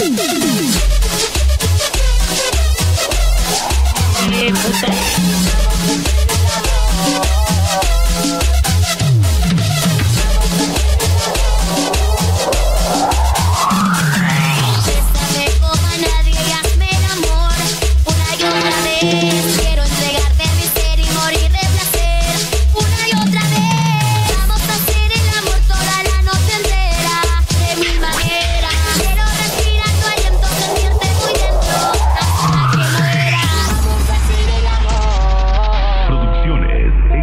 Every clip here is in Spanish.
Woo!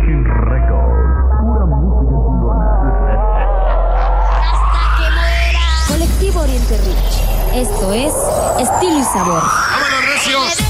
Virgin Records. Pura música chingona. Hasta que muera. Colectivo Oriente Rich. Esto es Estilo y Sabor. ¡Vámonos, recios!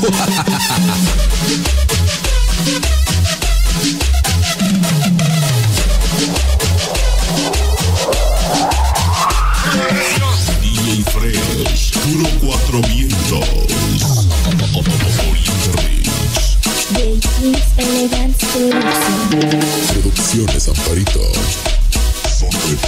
DJ Fresh, puro cuatro vientos. Producciones Amparito. Son de.